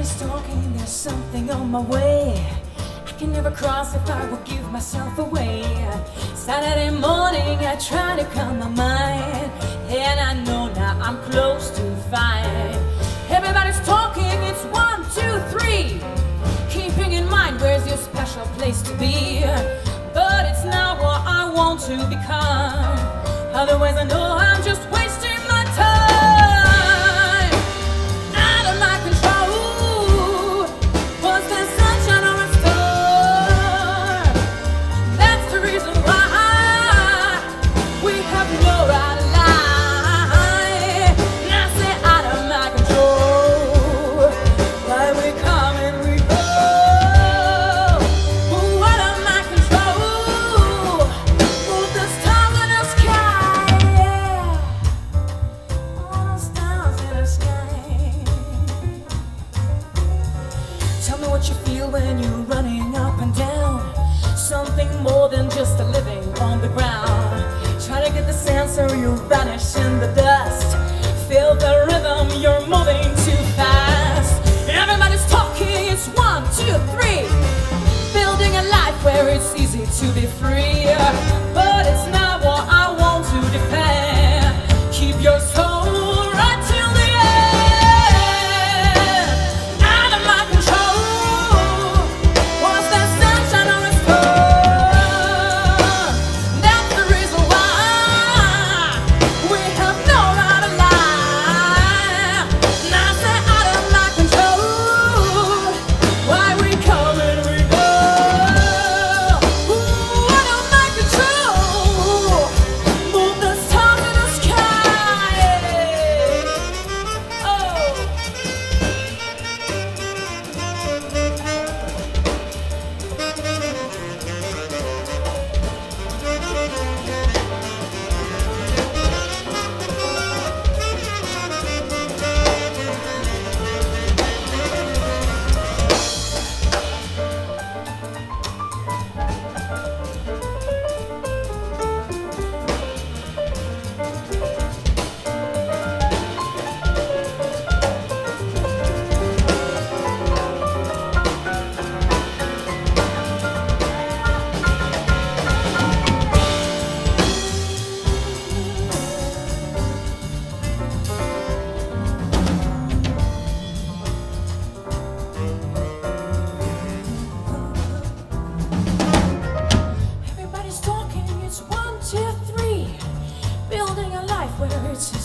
Everybody's talking, there's something on my way. I can never cross if I would give myself away. Saturday morning, I try to calm my mind. And I know now I'm close to fine. Everybody's talking, it's one, two, three. Keeping in mind, where's your special place to be? But it's not what I want to become. Otherwise, I know than just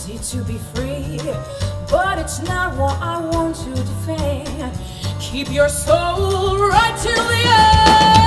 easy to be free, but it's not what I want to defend. Keep your soul right till the end.